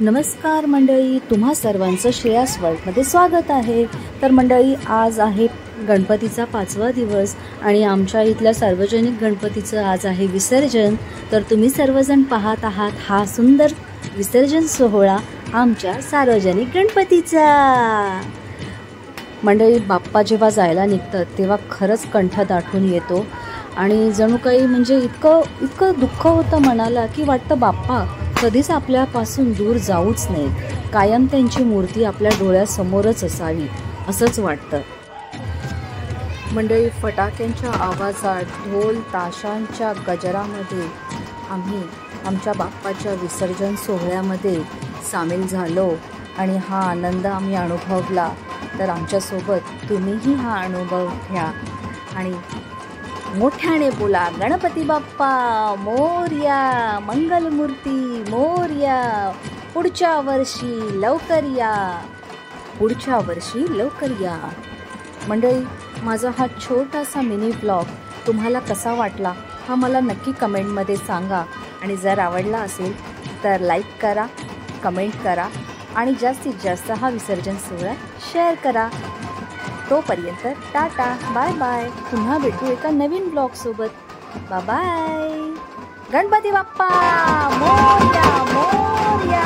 नमस्कार मंडळी तुम्हा सर्वांचं श्रेयास वर्ल्डमध्ये स्वागत आहे. तर मंडळी आज आहे गणपतीचा पाचवा दिवस आणि आमच्या इथल्या सार्वजनिक गणपतीचं आज आहे विसर्जन. तर तुम्ही सर्वजण पाहत आहात हा सुंदर विसर्जन सोहळा आमच्या सार्वजनिक गणपतीचा. मंडळी बाप्पा जेव्हा जायला निघतात तेव्हा खरंच कंठ दाटून येतो. आणि जणू काही म्हणजे इतकं इतकं दुःख होतं मनाला की वाटतं बाप्पा कधीच आपल्यापासून दूर जाऊच नये. कायम त्यांची मूर्ती आपल्या डोळ्यासमोरच असावी असंच वाटतं. मंडळी फटाक्यांच्या आवाजात ढोल ताशांच्या गजरामध्ये आम्ही आमच्या बाप्पाच्या विसर्जन सोहळ्यामध्ये सामील झालो आणि हा आनंद आम्ही अनुभवला. तर आमच्यासोबत तुम्हीही हा अनुभव घ्या आणि मोठ्याने बोला. गणपती बाप्पा मोर्या मंगलमूर्ती मोर्या. पुढच्या वर्षी लवकर या पुढच्या वर्षी लवकर या मंडळी माझा हा छोटासा मिनी ब्लॉग तुम्हाला कसा वाटला हा मला नक्की कमेंटमध्ये सांगा. आणि जर आवडला असेल तर लाईक करा कमेंट करा आणि जास्तीत जास्त हा विसर्जन सोहळा शेअर करा. तोपर्यंत टाटा बाय बाय. पुन्हा भेटू एका नवीन ब्लॉगसोबत बाय गणपती बाप्पा! मोर्या मोर्या!